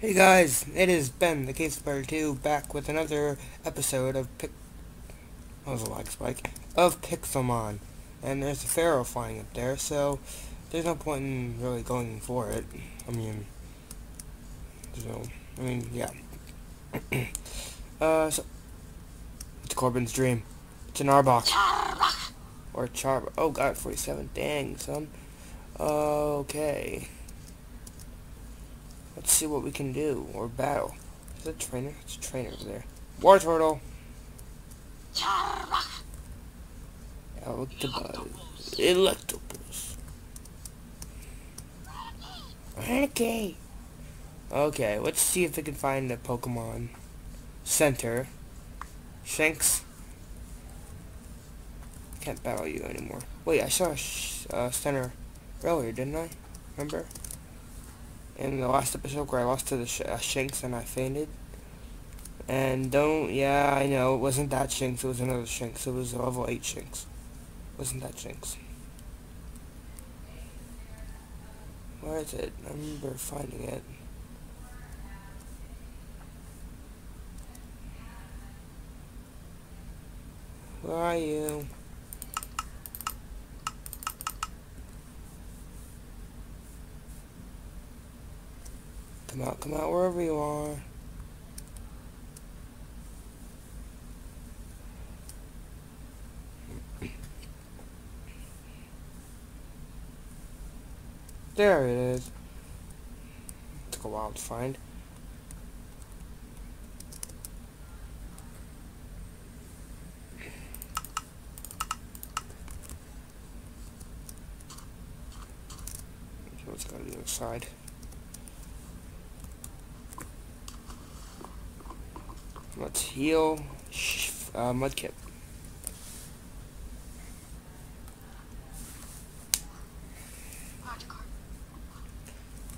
Hey guys, it is Ben, the Cave Spider 2, back with another episode of Pic... That was a lag spike. Of Pixelmon. And there's a Pharaoh flying up there, so there's no point in really going for it. I mean, so, I mean, yeah. uh, so, it's Corbin's dream. It's an Arbok. Or Char... Oh god, 47. Dang, son. Okay. Let's see what we can do, or battle. Is that trainer? It's a trainer over there. Wartortle! Electabuzz. Electabuzz. Okay. Okay, let's see if we can find the Pokemon Center. Shanks. Can't battle you anymore. Wait, I saw a uh, center earlier, didn't I? Remember? In the last episode where I lost to the sh uh, Shanks and I fainted. And don't, yeah, I know, it wasn't that Shanks, it was another Shanks. It was a level 8 Shanks. Wasn't that Shanks. Where is it? I remember finding it. Where are you? Come out, come out wherever you are. There it is. Took a while to find. So let's go to the other side. Let's heal uh, Mudkip.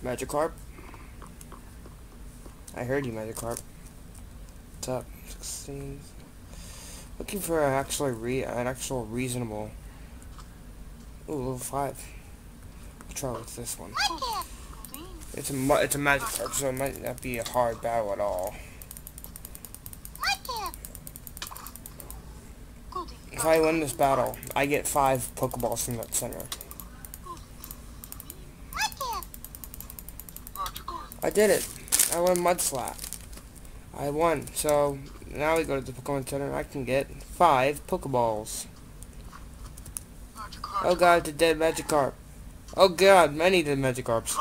Magikarp. I heard you, Magikarp. What's up? 16. Looking for an actually re an actual reasonable. Ooh, level five. I'll try with this one. It's a it's a Magikarp, so it might not be a hard battle at all. If I win this battle, I get five Pokeballs from that center. I did it. I won Mud Slap. I won. So now we go to the Pokemon Center and I can get five Pokeballs. Oh god, the dead Magikarp. Oh god, many dead Magikarps.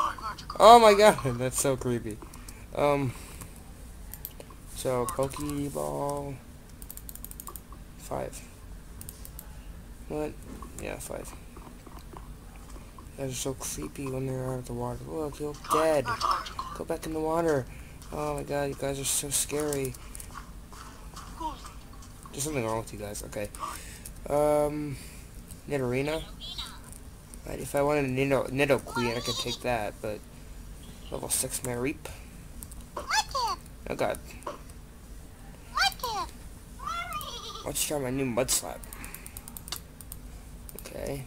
Oh my god, that's so creepy. Um, so Pokeball five. What? Yeah, five. Guys are so creepy when they're out of the water. Look, you're dead. Go back in the water. Oh my god, you guys are so scary. There's something wrong with you guys. Okay. Um, Nidorina. Right, if I wanted a Nido, Nidoqueen, I could take that, but level 6 Mareep. Oh god. Let's try my new Mud Slap. Okay.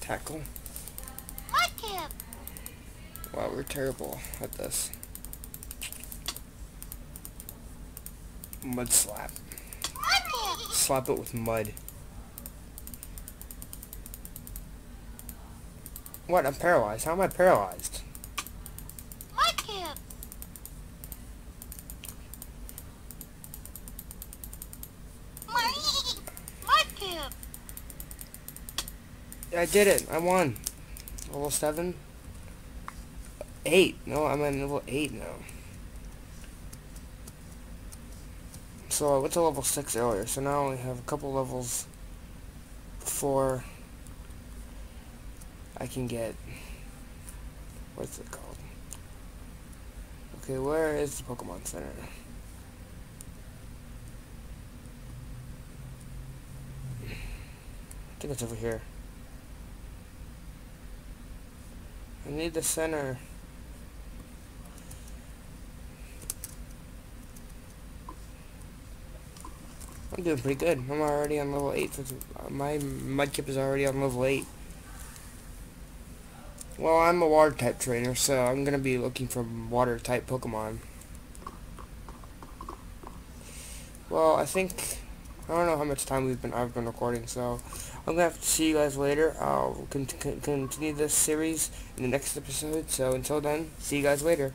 Tackle. Wow, we're terrible at this. Mud slap. Slap it with mud. What? I'm paralyzed. How am I paralyzed? I did it. I won. Level 7? 8. No, I'm at level 8 now. So I went to level 6 earlier, so now we have a couple levels before I can get... What's it called? Okay, where is the Pokemon Center? I think it's over here. I need the center. I'm doing pretty good. I'm already on level 8. For, uh, my Mudkip is already on level 8. Well, I'm a water type trainer, so I'm gonna be looking for water type Pokemon. Well, I think I don't know how much time we've been I've been recording, so I'm gonna have to see you guys later. I'll con con continue this series in the next episode. So until then, see you guys later.